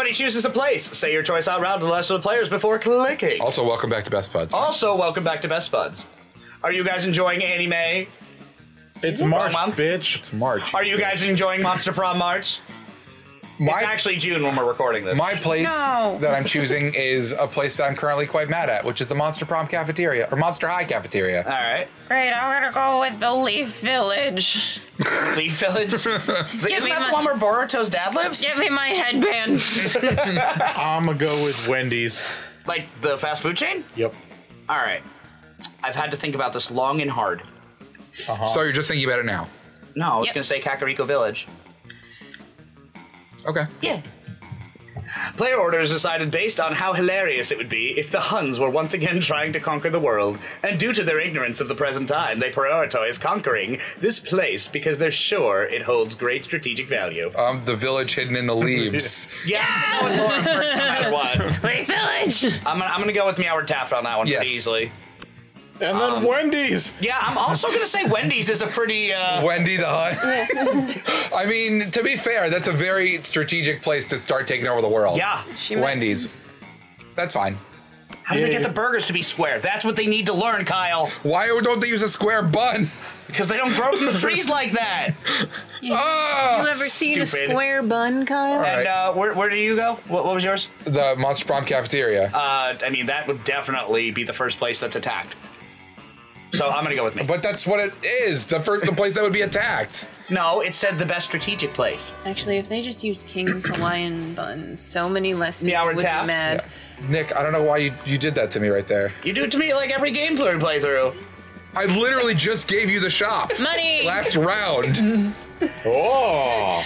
Everybody chooses a place. Say your choice out loud to the rest of the players before clicking. Also, welcome back to Best Spuds. Also, welcome back to Best Spuds. Are you guys enjoying anime? It's March, month? bitch. It's March. Are you guys enjoying Monster Prom March? It's actually June when we're recording this. my place No. that I'm choosing is a place that I'm currently quite mad at, which is the Monster Prom cafeteria or Monster High cafeteria. All right. Great, I'm gonna go with the Leaf Village. Leaf Village. Isn't that my- the one where Boruto's dad lives? Give me my headband. I'm gonna go with Wendy's. Like the fast food chain? Yep. All right. I've had to think about this long and hard. Uh-huh. So you're just thinking about it now. No, I was Yep. going to say Kakariko Village. Okay. Yeah. Player orders decided based on how hilarious it would be if the Huns were once again trying to conquer the world, and due to their ignorance of the present time, they prioritize conquering this place because they're sure it holds great strategic value. Um, the village hidden in the leaves. Yeah, I'm going with Laura first no matter what. Leaf Village. I'm gonna, I'm gonna go with Meoward Taft on that one Yes. pretty easily. And then Um, Wendy's. Yeah, I'm also gonna say Wendy's is a pretty. Uh, Wendy the Hut. I mean, to be fair, that's a very strategic place to start taking over the world. yeah. Wendy's. That's fine. How do they get the burgers to be square? That's what they need to learn, Kyle. Why don't they use a square bun? Because they don't grow from the trees like that. Oh! You ever seen a square bun, Kyle? Right. And uh, where, where do you go? What, what was yours? the Monster Prom cafeteria. Uh, I mean, that would definitely be the first place that's attacked. So I'm gonna go with me. but that's what it is. The first, the place that would be attacked. No, it said the best strategic place. Actually, if they just used King's Hawaiian buns, so many less people Meoward would Taft? be mad. Nick, I don't know why you, you did that to me right there. You do it to me like every game we play through. I literally just gave you the shop. Money! Last round. Oh.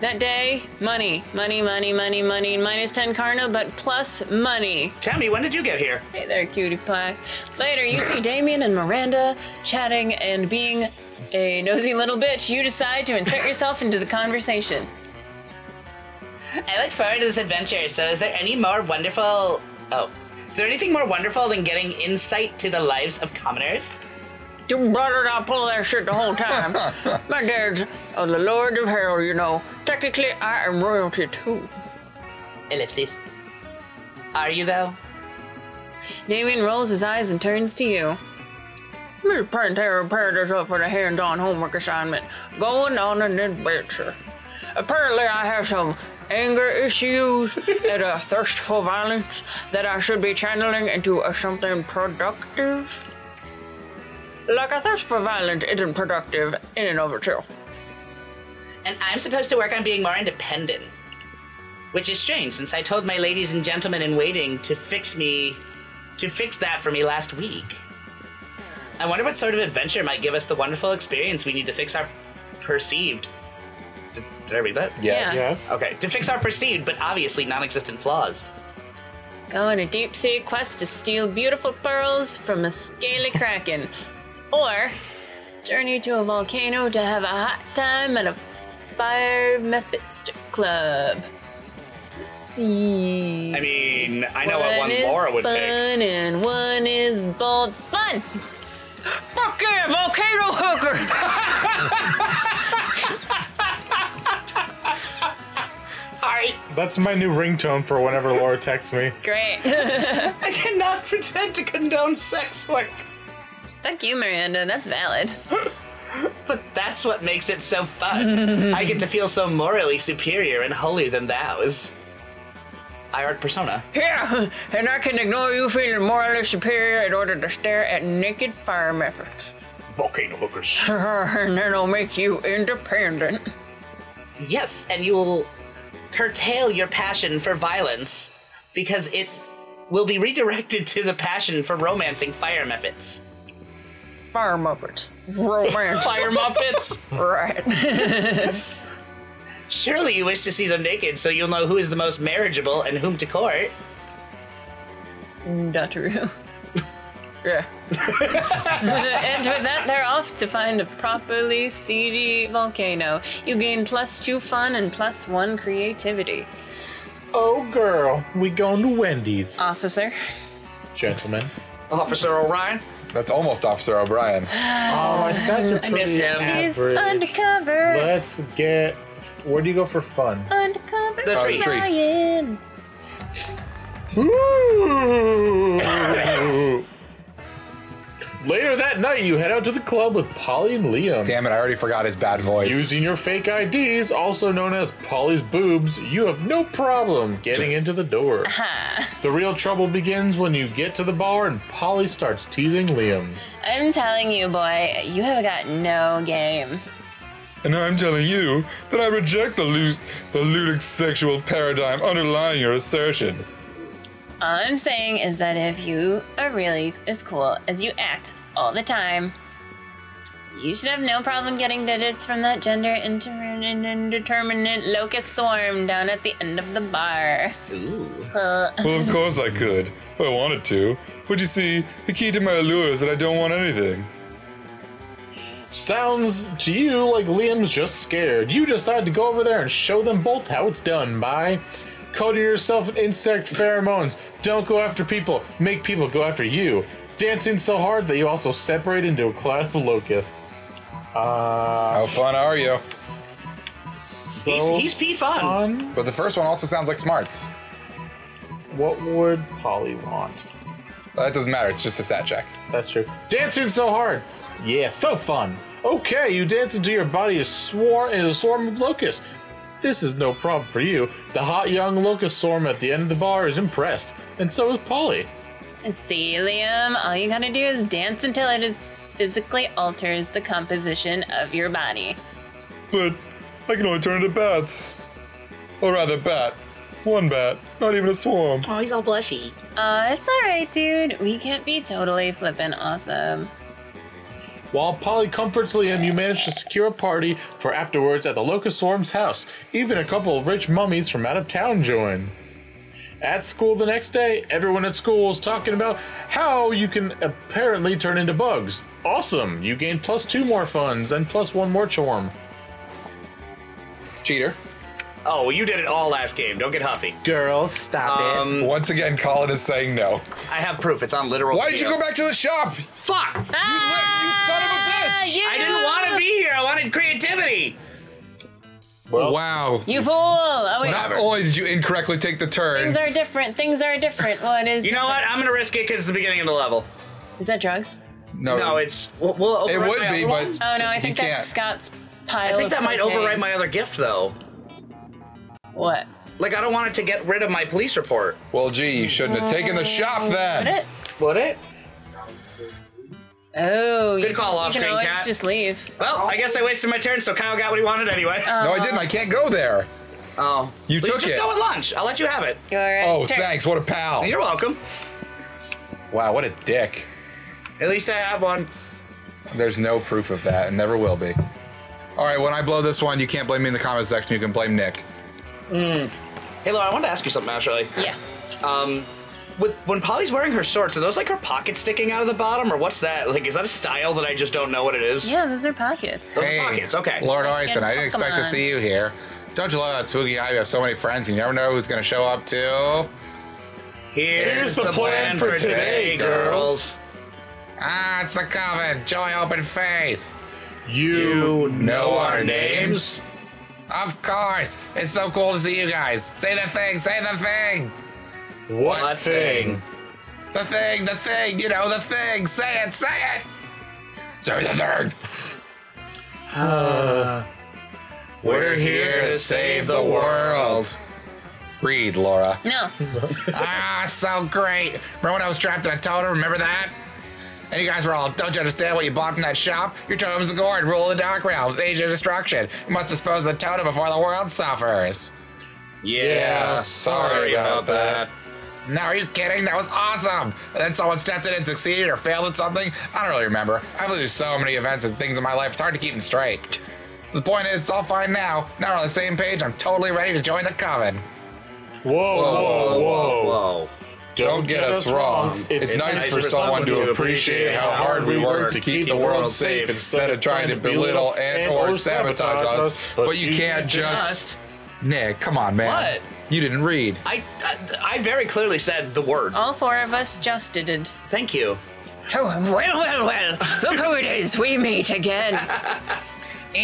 That day, money, money, money, money, money, minus 10 Karna, but plus money. Tammy, when did you get here? Hey there, cutie pie. Later, you see Damien and Miranda chatting and being a nosy little bitch. You decide to insert yourself into the conversation. I look forward to this adventure. So, is there any more wonderful? Oh, is there anything more wonderful than getting insight to the lives of commoners? You better not pull that shit the whole time. My dad's uh, the Lord of Hell, you know. Technically, I am royalty too. Ellipses. Are you though? Damien rolls his eyes and turns to you. Miss Pantera paired us up for the hands-on homework assignment. Going on an adventure. Apparently, I have some anger issues and a thirst for violence that I should be channeling into a something productive. Like a thirst for violence isn't productive in and of itself. And I'm supposed to work on being more independent. Which is strange, since I told my ladies and gentlemen in waiting to fix me. to fix that for me last week. I wonder what sort of adventure might give us the wonderful experience we need to fix our perceived. Did, did I read that? Yes. Yeah. Yes. Okay, to fix our perceived but obviously non existent flaws. Go on a deep sea quest to steal beautiful pearls from a scaly kraken. Or journey to a volcano to have a hot time at a fire Methodist club. Let's see. I mean, I know what one Laura would fun pick. and one is bald fun. Fuck yeah, volcano hooker! Alright, That's my new ringtone for whenever Laura texts me. Great. I cannot pretend to condone sex work. Fuck you, Miranda. That's valid. But that's what makes it so fun. I get to feel so morally superior and holier than thou's. I art persona. Yeah, and I can ignore you feeling morally superior in order to stare at naked fire methods. Volcano hookers. and then I'll make you independent. Yes, and you will curtail your passion for violence because it will be redirected to the passion for romancing fire muppets. Fire muppets. Romance. Fire muppets? right. Surely you wish to see them naked so you'll know who is the most marriageable and whom to court. Not true. yeah. and with that, they're off to find a properly seedy volcano. You gain plus two fun and plus one creativity. Oh, girl. We going to Wendy's. Officer. Gentlemen. Officer Orion? That's almost Officer O'Brien. Oh, my stats are I miss pretty him. He's average. undercover. Let's get. Where do you go for fun? Undercover. the tree. the tree. Lion. Later that night, you head out to the club with Polly and Liam. Damn it! I already forgot his bad voice. Using your fake IDs, also known as Polly's boobs, you have no problem getting into the door. Uh-huh. the real trouble begins when you get to the bar and Polly starts teasing Liam. I'm telling you, boy, you have got no game. And I'm telling you that I reject the, lu- the ludic sexual paradigm underlying your assertion. All I'm saying is that if you are really as cool as you act all the time, you should have no problem getting digits from that gender inter- indeterminate locust swarm down at the end of the bar. Ooh. Uh, Well, of course I could, if I wanted to. But you see, the key to my allure is that I don't want anything. Sounds to you like Liam's just scared. You decide to go over there and show them both how it's done by coating yourself in insect pheromones. Don't go after people, make people go after you. Dancing so hard that you also separate into a cloud of locusts. Uh, How fun are you? so He's, he's P fun. fun. But the first one also sounds like smarts. What would Polly want? That doesn't matter, it's just a stat check. That's true. Dancing so hard. Yeah, so fun. Okay, you dance until your body is swarm in a swarm of locusts. This is no problem for you. The hot young locust swarm at the end of the bar is impressed, and so is Polly. see, Liam, all you gotta do is dance until it is physically alters the composition of your body. But I can only turn into bats. Or rather, bat. One bat, not even a swarm. Oh, he's all blushy. Uh, it's alright, dude. We can't be totally flippin' awesome. While Polly comforts Liam, you manage to secure a party for afterwards at the locust swarm's house. Even a couple of rich mummies from out of town join. At school the next day, everyone at school is talking about how you can apparently turn into bugs. Awesome! You gain plus two more funds and plus one more charm. Cheater. Oh, well, you did it all last game. Don't get huffy. Girl, stop Um, Once again, Colin is saying no. I have proof. It's on literal. Why did you video. go back to the shop? Fuck! You, you son of a bitch! You, I didn't want to be here. I wanted creativity. Well, Wow. You fool! Oh wait, Not only did you incorrectly take the turn. things are different. Things are different. What is? You know what? I'm gonna risk it because it's the beginning of the level. Is that drugs? no, No, it's. We'll, we'll it override would my be, other but one. Oh no, I you think can't. that's Scott's pile. I think of that might cocaine. override my other gift, though. What? Like, I don't want it to get rid of my police report. Well, gee, you shouldn't have taken the shop Would then. it? Would it? Oh, Good you, call, you off-screen can always cat. just leave. Well, I guess I wasted my turn, so Kyle got what he wanted anyway. Oh. No, I didn't. I can't go there. oh. You Well, took just it. Just go at lunch. I'll let you have it. Your Oh, turn. thanks. What a pal. You're welcome. Wow, what a dick. At least I have one. There's no proof of that and never will be. All right, when I blow this one, you can't blame me in the comment section. You can blame Nick. Hey, Laura, I wanted to ask you something, actually. Yeah. Um, with, when Polly's wearing her shorts, are those like her pockets sticking out of the bottom, or what's that? Like, is that a style that I just don't know what it is? Yeah, those are pockets. Those are pockets, okay. Lord Like Oyson, I didn't expect to see you here. Don't you love that spooky how you have so many friends and you never know who's going to show up too? Here's, the plan for today, girls. Ah, it's the coven. Joy, hope, and faith. You Know our names? Of course. It's so cool to see you guys. Say the thing. Say the thing. What, What thing? The thing. The thing. You know the thing. Say it. Say it. Say the thing. We're here to save the world. Read, Laura. No. ah, so great. Remember when I was trapped in a totem? Remember that? And you guys were all, don't you understand what you bought from that shop? Your totem's a gourd, rule of the dark realms, age of destruction. You must dispose of the totem before the world suffers. Yeah, sorry about that. No, are you kidding? That was awesome! And then someone stepped in and succeeded or failed at something? I don't really remember. I've lived through so many events and things in my life, it's hard to keep them straight. The point is, it's all fine now. Now we're on the same page, I'm totally ready to join the coven. Whoa, Whoa, whoa, whoa. Whoa. Don't get us wrong. It's nice for someone to appreciate how hard we work to keep the world safe instead of trying to belittle and or sabotage us. But you can't just... Nick, come on, man. What? You didn't read. I, I I very clearly said the word. All four of us just did it. Thank you. Oh, well, well, well. Look who it is. We meet again. This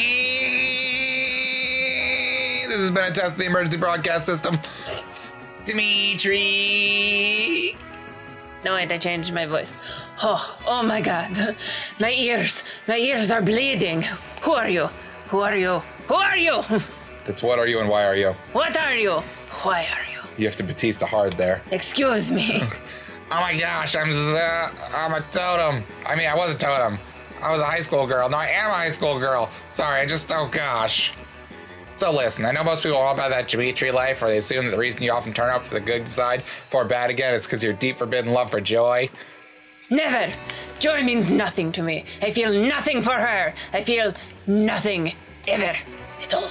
This has been a test of the emergency broadcast system. Dimitri. No, wait, I changed my voice. Oh, oh my god. My ears, my ears are bleeding. Who are you? Who are you? Who are you? It's what are you and why are you? What are you? Why are you? You have to Batista hard there. Excuse me. Oh my gosh, I'm z- I'm a totem. I mean, I was a totem. I was a high school girl. No, I am a high school girl. Sorry, I just oh gosh. So listen, I know most people are all about that Dimitri life, or they assume that the reason you often turn up for the good side for bad again is because your deep forbidden love for joy. Never. Joy means nothing to me. I feel nothing for her. I feel nothing ever at all.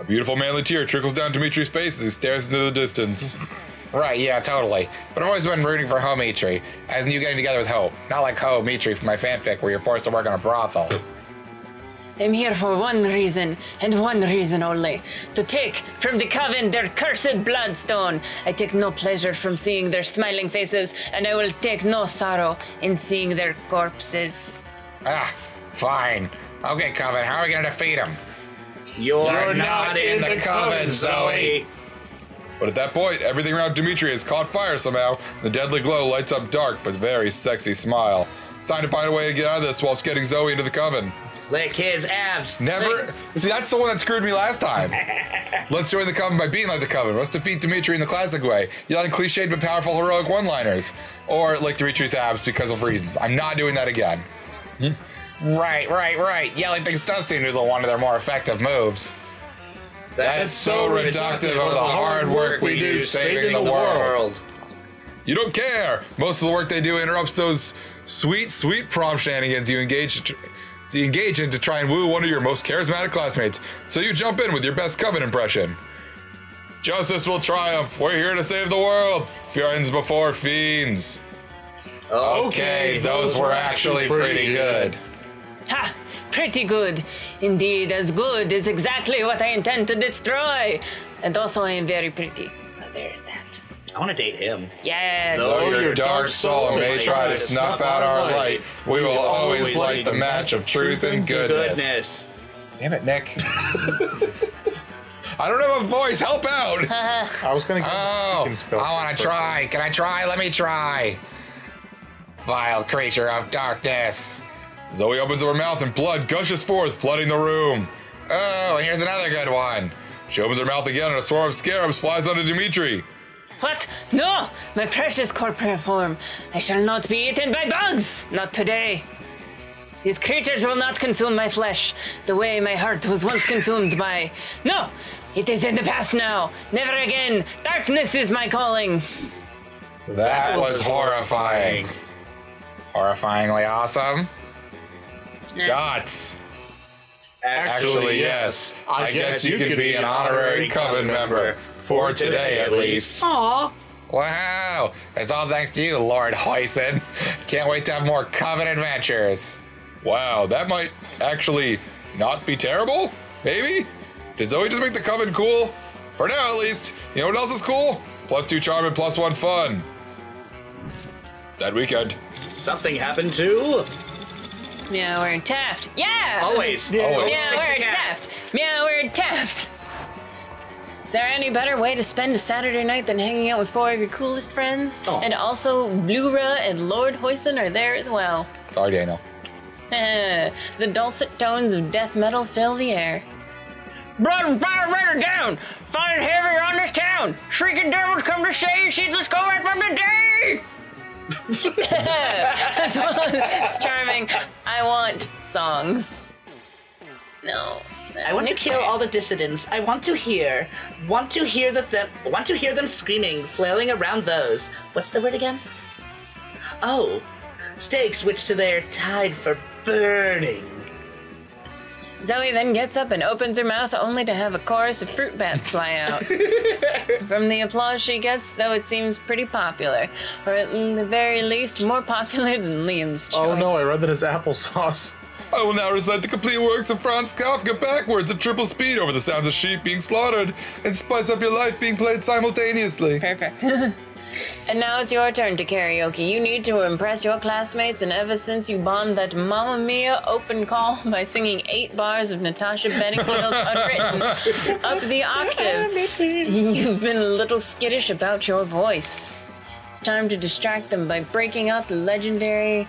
A beautiful manly tear trickles down Dimitri's face as he stares into the distance. right, yeah, totally. But I've always been rooting for Ho Mitri, as in you getting together with Ho. Not like Ho Mitri from my fanfic where you're forced to work on a brothel. I'm here for one reason, and one reason only. To take from the coven their cursed bloodstone. I take no pleasure from seeing their smiling faces, and I will take no sorrow in seeing their corpses. ah, fine. Okay, Coven, how are we gonna defeat them? You're, You're not in the coven, Zoe. But at that point, everything around Dimitri has caught fire somehow. The deadly glow lights up dark but very sexy smile. Time to find a way to get out of this whilst getting Zoe into the coven. Lick his abs. Never. Lick- See, that's the one that screwed me last time. Let's join the coven by being like the coven. Let's defeat Dimitri in the classic way, yelling cliched but powerful heroic one-liners, or lick Dimitri's abs because of reasons. I'm not doing that again. Hmm? Right, right, right. Yelling things does seem to be one of their more effective moves. That's so reductive of the hard work we do saving the world. You don't care. Most of the work they do interrupts those sweet, sweet prom shenanigans you engage to engage in to try and woo one of your most charismatic classmates. So you jump in with your best coven impression. Justice will triumph. We're here to save the world. Friends before fiends. Okay, those were actually pretty good. Ha! Pretty good. Indeed, as good is exactly what I intend to destroy. And also, I am very pretty. So there's that. I want to date him. Yes. Though your dark soul may try to snuff out our light, we will always light the match of truth and goodness. Goodness. Damn it, Nick. I don't have a voice. Help out. I was gonna get Oh. I want to try. Can I try? Let me try. Vile creature of darkness. Zoe opens her mouth and blood gushes forth, flooding the room. Oh, and here's another good one. She opens her mouth again and a swarm of scarabs flies onto Dimitri. What? No! My precious corporeal form. I shall not be eaten by bugs! Not today. These creatures will not consume my flesh the way my heart was once consumed by. No! It is in the past now. Never again. Darkness is my calling. That was horrifying. Horrifyingly awesome. Dots. Actually, yes. I guess you could be an honorary coven member. For today, at least. Aw. Wow! It's all thanks to you, Lord Hoyson. Can't wait to have more Coven adventures. Wow, that might actually not be terrible? Maybe? Did Zoe just make the Coven cool? For now, at least. You know what else is cool? Plus two charm and plus one fun. That weekend. Something happened to. Meow, we're in Taft. Yeah! Always. Yeah. Always. Meow, Fix the we're cat. Taft. Meow, we're in Taft. Is there any better way to spend a Saturday night than hanging out with four of your coolest friends? Oh. And also, Blura and Lord Hoyson are there as well. Sorry, Daniel. the dulcet tones of death metal fill the air. Blood and fire runner down! Fire heavy on this town! Shrieking devils come to say she's the score from the day! That's charming. I want songs. No. I want to kill all the dissidents. I want to hear, want to hear that them, want to hear them screaming, flailing around those. What's the word again? Oh, stakes which to their tied for burning. Zoe then gets up and opens her mouth only to have a chorus of fruit bats fly out. From the applause she gets, though it seems pretty popular, or at the very least more popular than Liam's choice. Oh no, I read that as applesauce. I will now recite the complete works of Franz Kafka backwards at triple speed over the sounds of sheep being slaughtered and spice up your life being played simultaneously. Perfect. And now it's your turn to karaoke. You need to impress your classmates, and ever since you bombed that Mamma Mia open call by singing eight bars of Natasha Bedingfield's Unwritten up the octave, you've been a little skittish about your voice. It's time to distract them by breaking out the legendary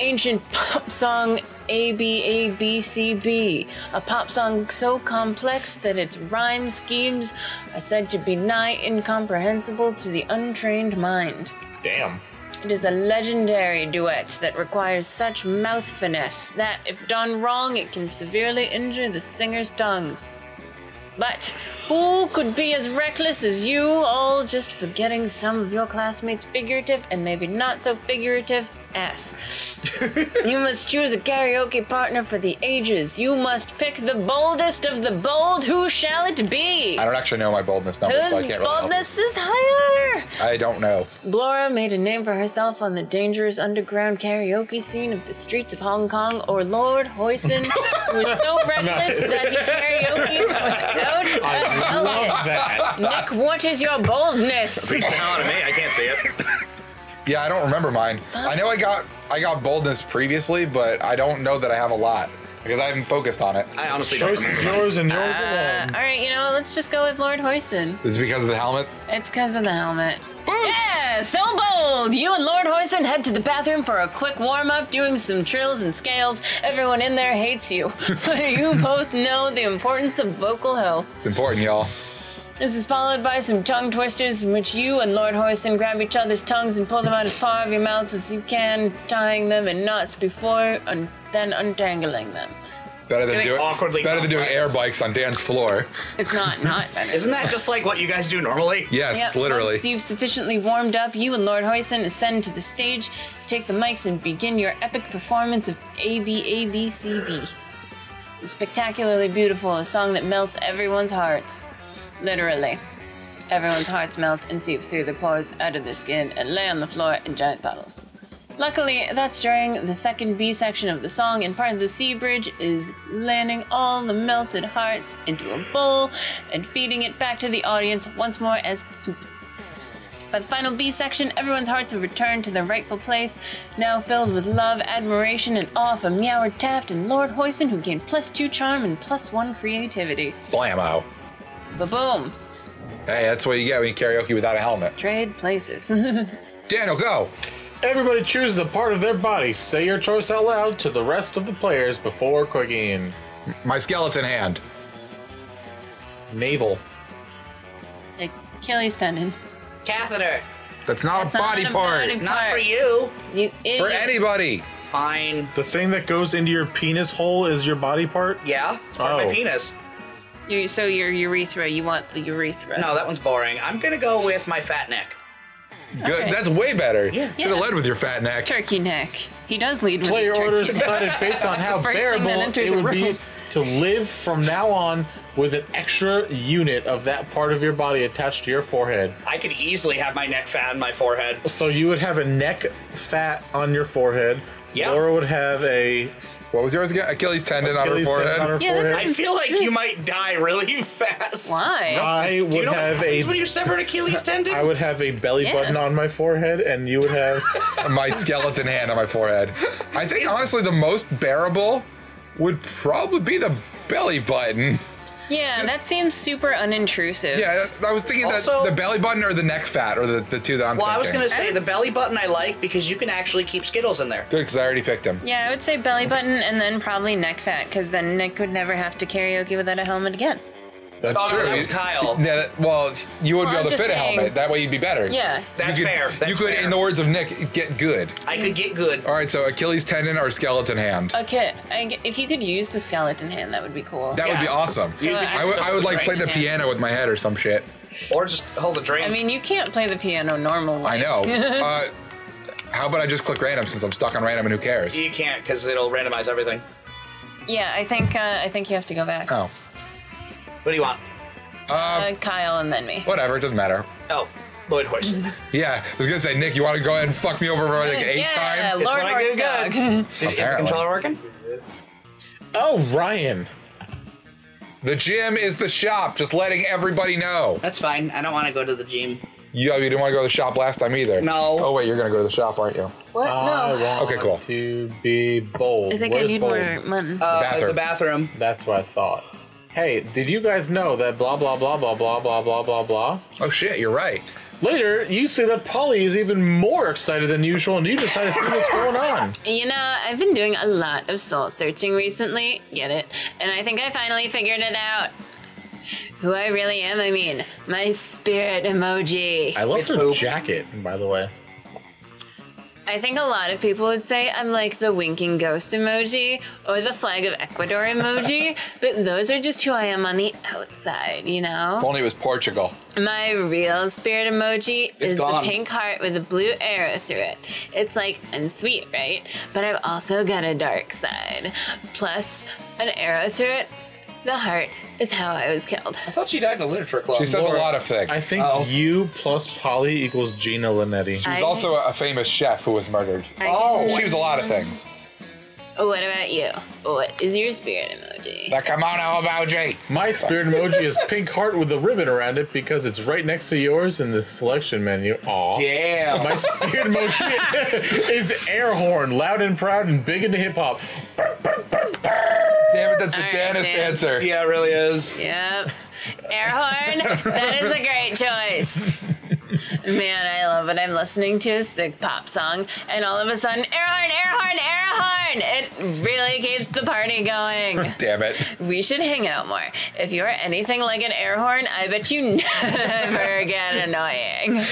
ancient pop song A B A B C B, a pop song so complex that its rhyme schemes are said to be nigh incomprehensible to the untrained mind. Damn. It is a legendary duet that requires such mouth finesse that, if done wrong, it can severely injure the singer's tongues. But who could be as reckless as you, all just forgetting some of your classmates' figurative and maybe not so figurative ass? you must choose a karaoke partner for the ages. You must pick the boldest of the bold. Who shall it be? I don't actually know my boldness numbers, so I can't really help boldness is higher? I don't know. Blora made a name for herself on the dangerous underground karaoke scene of the streets of Hong Kong, or Lord Hoyson, who was so reckless that he karaoke's without a I love helmet. that. Nick, what is your boldness? Preach the hell out of me. I can't see it. Yeah, I don't remember mine. I know I got I got boldness previously, but I don't know that I have a lot because I haven't focused on it. I honestly don't Choice remember. yours and yours Uh, alone. all right, you know, let's just go with Lord Hoyson. Is it because of the helmet? It's because of the helmet. Boom. Yeah, so bold! You and Lord Hoyson head to the bathroom for a quick warm up, doing some trills and scales. Everyone in there hates you. But you both know the importance of vocal health. It's important, y'all. This is followed by some tongue twisters in which you and Lord Hoyson grab each other's tongues and pull them out as far of your mouths as you can, tying them in knots before and then untangling them. It's better than getting doing awkwardly it's better than doing complex. air bikes on Dan's floor. It's not not better. Isn't that just like what you guys do normally? Yes, Yep, literally. Once you've sufficiently warmed up, you and Lord Hoyson ascend to the stage, take the mics, and begin your epic performance of ABABCB. Spectacularly beautiful, a song that melts everyone's hearts. Literally. Everyone's hearts melt and seep through the pores out of their skin and lay on the floor in giant puddles. Luckily, that's during the second B section of the song, and part of the C bridge is landing all the melted hearts into a bowl and feeding it back to the audience once more as soup. By the final B section, everyone's hearts have returned to their rightful place, now filled with love, admiration, and awe for Meoward Taft and Lord Hoyson, who gained plus two charm and plus one creativity. Blammo. Ba boom! Hey, that's what you get when you karaoke without a helmet. Trade places. Daniel, go. Everybody chooses a part of their body. Say your choice out loud to the rest of the players before clicking. My skeleton hand. Navel. Achilles tendon. Catheter. That's not That's a not body a part. body- Not Part. for you. You For anybody. Fine. The thing that goes into your penis hole is your body part? Yeah. It's part of Oh. my penis. You, so your urethra, you want the urethra. No, that one's boring. I'm gonna go with my fat neck. Good. Okay. That's way better. Yeah. Should have led with your fat neck. Turkey neck. He does lead with Player his orders decided based on how first thing that bearable enters it a would be to live from now on with an extra unit of that part of your body attached to your forehead. I could easily have my neck fat on my forehead. So you would have a neck fat on your forehead. Yeah. Laura would have a What was yours again? Achilles tendon Achilles on her forehead. on her Yeah, forehead. I feel like you might die really fast. Why? I would Do you know what have happens a when you sever an Achilles tendon? I would have a belly Yeah. button on my forehead, and you would have my skeleton hand on my forehead. I think honestly the most bearable would probably be the belly button. Yeah, that seems super unintrusive. Yeah, I was thinking Also- that the belly button or the neck fat or the, the two that I'm well, I was gonna say the belly button I like because you can actually keep Skittles in there. Good, because I already picked them. Yeah, I would say belly button and then probably neck fat, because then Nick would never have to karaoke without a helmet again. That's Oh, no, true. that was Kyle. Yeah, that- well, you would Well, be I'm able to just fit a helmet. That way you'd be better. Yeah. That's you could, fair. That's you could, fair. in the words of Nick, get good. I could get good. All right, so Achilles tendon or skeleton hand. Okay, I g if you could use the skeleton hand, that would be cool. That would be awesome. So I would, I would like play the hand. piano with my head or some shit. or just hold a drink. I mean, you can't play the piano normal. I know. uh, how about I just click random since I'm stuck on random and who cares? you can't because it'll randomize everything. Yeah, I think uh, I think you have to go back. Oh, What do you want? Uh, Kyle and then me. whatever, it doesn't matter. Oh, Lloyd Horse. Yeah, I was gonna say, Nick, you want to go ahead and fuck me over for like an eighth yeah, time? Lord Horse Dog. good. Is the controller working? Oh, Ryan. The gym is the shop, just letting everybody know. That's fine. I don't want to go to the gym. You, you didn't want to go to the shop last time either. No. Oh wait, you're gonna go to the shop, aren't you? What? I want Okay, cool. to be bold. I think Where's I need bold? more money. Uh, Bathroom. The bathroom. That's what I thought. Hey, did you guys know that blah blah blah blah blah blah blah blah blah? Oh shit, you're right. Later, you see that Polly is even more excited than usual, and you decide to see what's going on. You know, I've been doing a lot of soul searching recently. Get it? And I think I finally figured it out. Who I really am, I mean, my spirit emoji. I love It's her poop. jacket, by the way. I think a lot of people would say I'm like the winking ghost emoji or the flag of Ecuador emoji, but those are just who I am on the outside, you know? If only it was Portugal. My real spirit emoji is gone. the pink heart with a blue arrow through it. It's like, I'm sweet, right? But I've also got a dark side. Plus, an arrow through it. The heart is how I was killed. I thought she died in a literature club. She says Laura, a lot of things. I think Oh. you plus Polly equals Gina Linetti. I- She's also a famous chef who was murdered. Oh. She was a lot of things. Oh, what about you? Oh, what is your spirit emoji? The kimono emoji. My spirit emoji is pink heart with a ribbon around it because it's right next to yours in the selection menu. Aw. Damn. My spirit emoji is air horn, loud and proud and big into hip hop. Damn it, that's the All right, Danis man. dancer. yeah, it really is. Yep. Air horn. That is a great choice. Man, I love it. I'm listening to a sick pop song, and all of a sudden, air horn, air horn, air horn. It really keeps the party going. Damn it. We should hang out more. If you're anything like an air horn, I bet you never get annoying.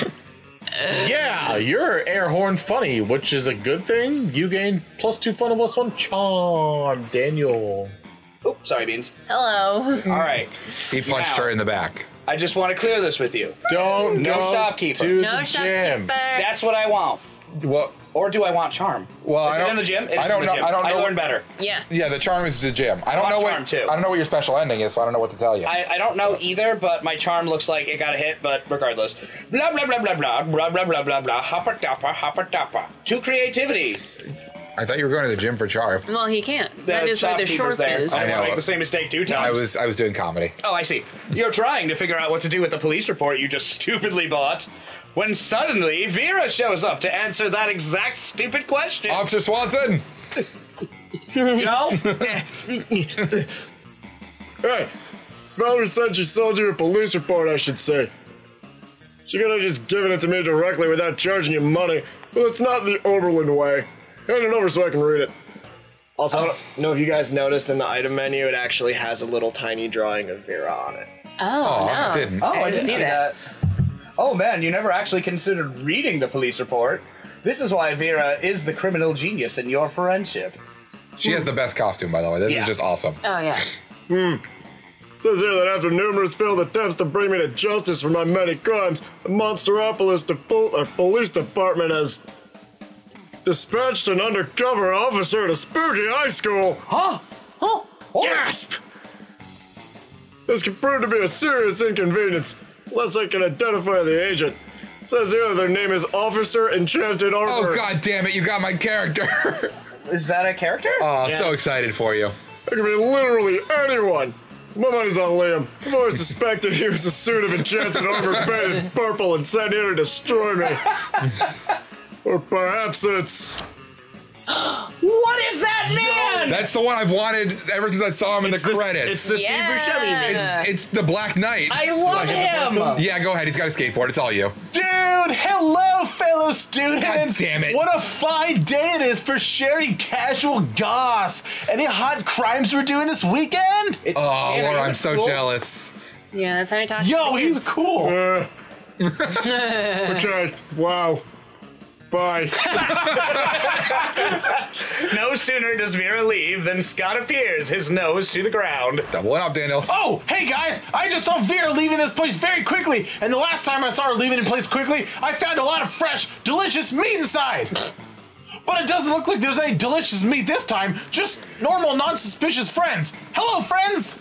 Yeah, you're air horn funny, which is a good thing. You gain plus two fun and plus one charm, Daniel. Oops, sorry, Beans. Hello. All right. He punched Now. her in the back. I just want to clear this with you. Don't No go shopkeeper. to No the shopkeeper. gym. That's what I want. Well, Or do I want charm? well, Is I don't. in the gym? It is I don't know. gym. I don't know. I learned better. Yeah. Yeah, the charm is the gym. I don't want know what. too. I don't know what your special ending is, so I don't know what to tell you. I, I don't know either, but my charm looks like it got a hit, but regardless. Blah, blah, blah, blah, blah, blah, blah, blah, blah, blah, hopper dapper, hopper dapper. To creativity. I thought you were going to the gym for Char. Well, he can't. The that is where the shopkeeper's short there. is. I I don't want know. to make the same mistake two times. I was I was doing comedy. Oh, I see. You're trying to figure out what to do with the police report you just stupidly bought. When suddenly Vera shows up to answer that exact stupid question. Officer Swanson. no? Hey, Valerie said she sold you a police report, I should say. She could have just given it to me directly without charging you money, but it's not the Oberlin way. Hand it over so I can read it. Also, I don't know if you guys noticed in the item menu, it actually has a little tiny drawing of Vera on it. Oh, Oh, no. I didn't. Oh, I didn't didn't see see that. that. Oh man, you never actually considered reading the police report. This is why Vera is the criminal genius in your friendship. She has the best costume, by the way. This Yeah. is just awesome. Oh, yeah. It says here that after numerous failed attempts to bring me to justice for my many crimes, the Monsteropolis de- pol- uh, Police Department has dispatched an undercover officer to Spooky High School. Huh? Oh. Gasp! This could prove to be a serious inconvenience, unless I can identify the agent. It says here their name is Officer Enchanted Armor. Oh god damn it! You got my character. Is that a character? oh, so excited for you. It could be literally anyone. My money's on Liam. I've always suspected he was a suit of enchanted armor painted purple and sent here to destroy me. or perhaps it's. What is that man? That's the one I've wanted ever since I saw him in the the- credits. It's the Yeah. Steve Buscemi man. It's it's the Black Knight. I love him. Yeah, go ahead. He's got a skateboard. It's all you. Dude, hello, fellow students. God damn it. What a fine day it is for sharing casual goss. Any hot crimes we're doing this weekend? It- Oh, Anna, Laura, I'm so cool. jealous. Yeah, that's how I talk to Yo, the he's kids. cool. Uh, okay, wow. Bye. No sooner does Vera leave than Scott appears, his nose to the ground. Double it up, Daniel. Oh, hey guys, I just saw Vera leaving this place very quickly, and the last time I saw her leaving the place quickly, I found a lot of fresh, delicious meat inside. But it doesn't look like there's any delicious meat this time, just normal, non-suspicious friends. Hello, friends!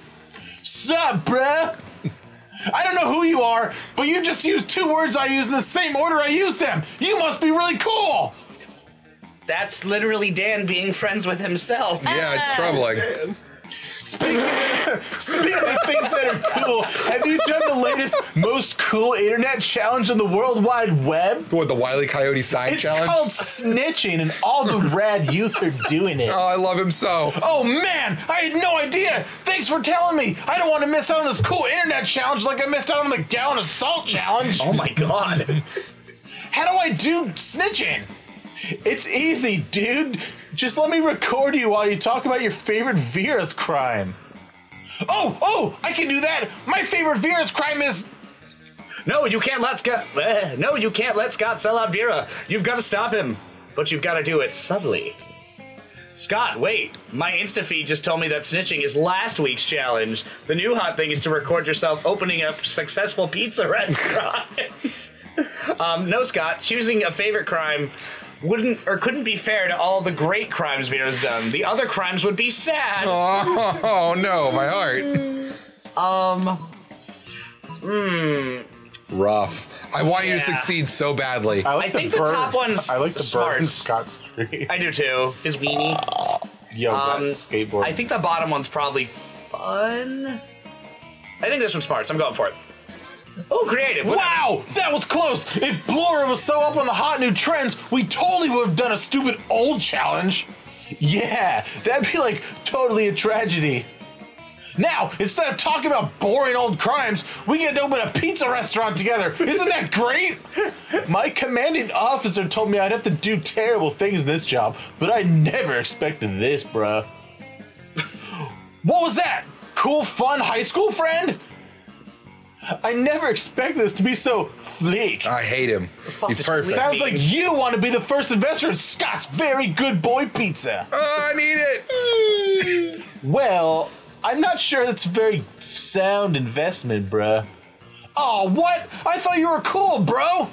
Sup, bruh? I don't know who you are, but you just used two words I used in the same order I used them. You must be really cool. That's literally Dan being friends with himself. Yeah, it's troubling. Speaking, speaking of things that are cool, have you done the latest, most cool internet challenge on the World Wide Web? What the Wiley Coyote sign It's challenge? called snitching, and all the rad youth are doing it. oh, I love him so. Oh man, I had no idea. Thanks for telling me. I don't want to miss out on this cool internet challenge like I missed out on the gallon of salt challenge. Oh my god. How do I do snitching? It's easy, dude. Just let me record you while you talk about your favorite Vera's crime. Oh, oh, I can do that. My favorite Vera's crime is No, you can't let Scott. No, you can't let Scott sell out Vera. You've got to stop him, but you've got to do it subtly. Scott, wait. My Insta feed just told me that snitching is last week's challenge. The new hot thing is to record yourself opening a successful pizza restaurant. um, no, Scott. Choosing a favorite crime wouldn't or couldn't be fair to all the great crimes Vera's done. The other crimes would be sad. Oh, no, my heart. Um. Hmm. Rough. I want you to succeed so badly. I, like I think the bird- top one's I like the bird smart. in Scott Street. I do too. His weenie. Yo, Um, that skateboard. I think the bottom one's probably fun. I think this one's smart, so I'm going for it. Oh, creative. Wow, that was close. If Blora was so up on the hot new trends, we totally would have done a stupid old challenge. Yeah, that'd be like totally a tragedy. Now, instead of talking about boring old crimes, we get to open a pizza restaurant together. Isn't that great? My commanding officer told me I'd have to do terrible things in this job, but I never expected this, bruh. What was that? Cool, fun high school friend? I never expected this to be so fleek. I hate him. He's perfect. Sounds like you want to be the first investor in Scott's very good boy pizza. Oh, I need it. Well, I'm not sure that's a very sound investment, bruh. Oh, what? I thought you were cool, bro.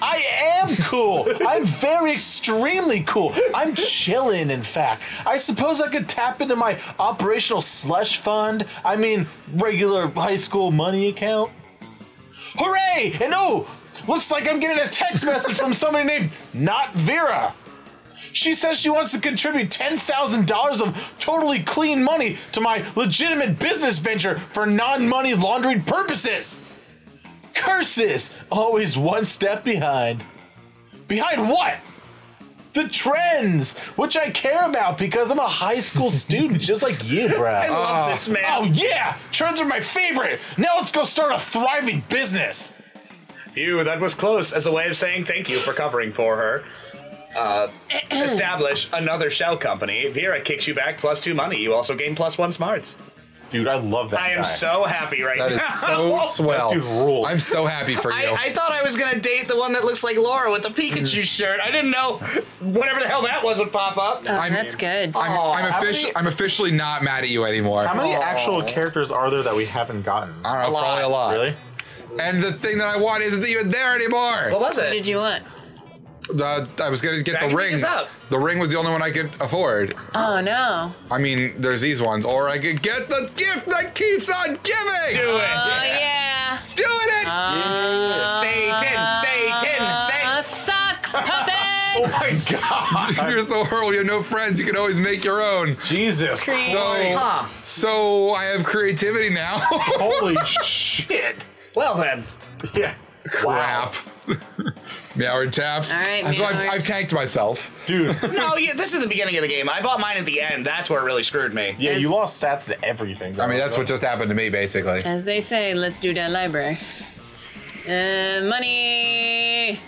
I am cool. I'm very extremely cool. I'm chilling, in fact. I suppose I could tap into my operational slush fund. I mean, regular high school money account. Hooray! And oh, looks like I'm getting a text message from somebody named Not Vera. She says she wants to contribute $10,000 of totally clean money to my legitimate business venture for non money laundering purposes. Curses! Always one step behind. Behind what? The trends, which I care about because I'm a high school student just like you, I bro. love this man. Oh, yeah! Trends are my favorite! Now let's go start a thriving business! Phew, that was close as a way of saying thank you for covering for her. Uh, establish another shell company. Vera kicks you back plus two money. You also gain plus one smarts. Dude, I love that I am guy. so happy right That now. is so swell. dude rules. I'm so happy for you. I, I thought I was gonna date the one that looks like Laura with the Pikachu Mm. shirt. I didn't know. Whatever the hell that was would pop up. Oh, I'm- that's good. I'm, I'm, officially, many- I'm officially not mad at you anymore. How many actual characters are there that we haven't gotten? I don't know, A probably a lot. Really? And the thing that I want isn't even there anymore. What was it? What did you want? The, I was gonna get Dragon the Ring ring. up. The ring was the only one I could afford. Oh no. I mean, there's these ones, or I could get the gift that keeps on giving. Do it! Oh it. yeah. Doing it. Oh. Satan, Satan, Satan. sock puppet. Oh my god! You're so horrible. You have no friends. You can always make your own. Jesus So, Huh. so I have creativity now. Holy shit! Well then. Yeah. Crap. Meoward tapped. All right, So I've, I've tanked myself. Dude, No, yeah, this is the beginning of the game. I bought mine at the end. That's where it really screwed me. yeah, you lost stats to everything. I mean, that's what just happened to me, basically. As they say, let's do that library. Uh, money.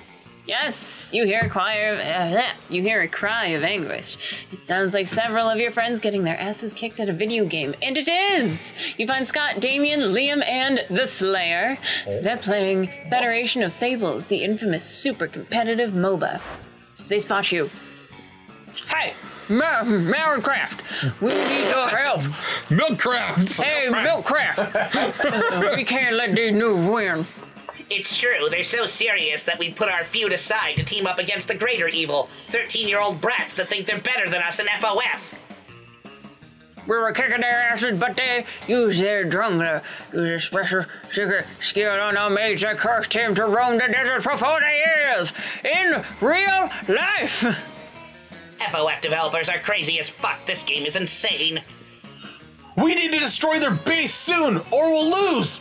Yes, you hear a cry of uh, you hear a cry of anguish. It sounds like several of your friends getting their asses kicked at a video game, and it is. You find Scott, Damien, Liam, and the Slayer. They're playing Federation of Fables, the infamous super competitive MOBA. They spot you. Hey, Marycraft, we need your help. Milkcraft. Hey, Milkcraft, we can't let these noobs win. It's true, they're so serious that we put our feud aside to team up against the greater evil 13 year old brats that think they're better than us in FOF. We were kicking their asses, but they used their drum to use a special secret skill on our mage that cursed him to roam the desert for 40 years in real life. FOF developers are crazy as fuck. This game is insane. We need to destroy their base soon, or we'll lose.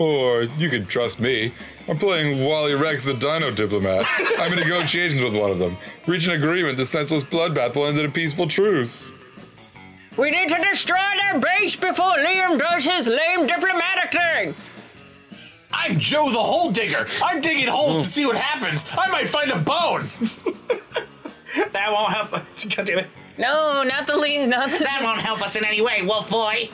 Or you can trust me. I'm playing Wally Rex the Dino Diplomat. I'm in negotiations with one of them. Reach an agreement, the senseless bloodbath will end in a peaceful truce. We need to destroy their base before Liam does his lame diplomatic thing. I'm Joe the Hole Digger. I'm digging holes to see what happens. I might find a bone. That won't help. God damn it. No, not the Liam, not the, That won't help us in any way, Wolf Boy.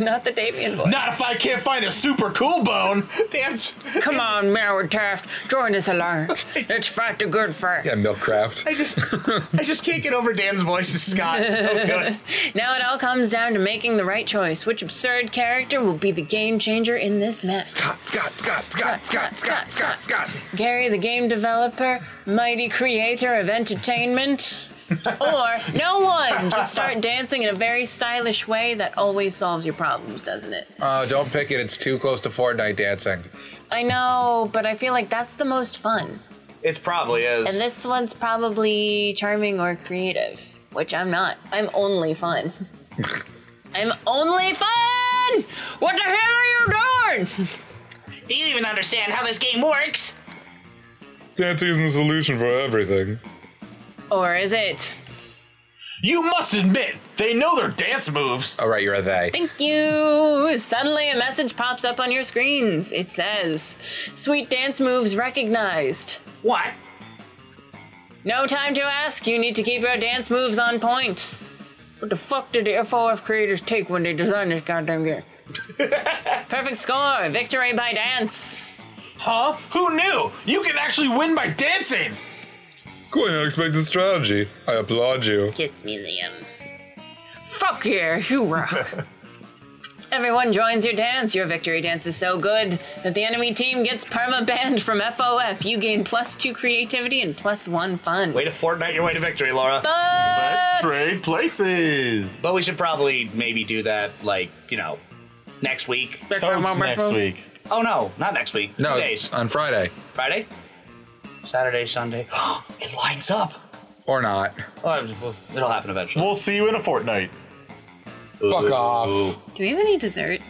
not the Damien boy. Not if I can't find a super cool bone. Damn. Come on, Marwood Taft, join this alliance. Let's fight the good fight. Yeah, Milkcraft. I just, I just can't get over Dan's voice as Scott. It's so good. Now it all comes down to making the right choice. Which absurd character will be the game changer in this mess? Scott, Scott, Scott, Scott, Scott, Scott, Scott, Scott. Gary, the game developer, mighty creator of entertainment, or no one. Just start dancing in a very stylish way that always solves your problems, doesn't it? Oh, don't pick it. It's too close to Fortnite dancing. I know, but I feel like that's the most fun. It probably is. And this one's probably charming or creative, which I'm not. I'm only fun. I'm only fun! What the hell are you doing? Do you even understand how this game works? Dancing isn't the solution for everything. Or is it? You must admit, they know their dance moves. Oh, right, you're a they. Thank you! Suddenly a message pops up on your screens. It says, Sweet dance moves recognized. What? No time to ask, you need to keep your dance moves on point. What the fuck did the FOF creators take when they designed this goddamn game? Perfect score, victory by dance. Huh? Who knew? You can actually win by dancing. Quite an unexpected strategy. I applaud you. Kiss me, Liam. Fuck yeah, you rock. Everyone joins your dance. Your victory dance is so good that the enemy team gets perma banned from FOF. You gain plus two creativity and plus one fun. Way to Fortnite your way to victory, Laura. Fuck! Trade places. But we should probably maybe do that, like, you know, next week. Totes next week. Oh, no, not next week. No, Two days. on Friday. Friday? Saturday, Sunday. it lines up. Or not. Oh, it'll happen eventually. We'll see you in a fortnight. Fuck off. Do we have any dessert?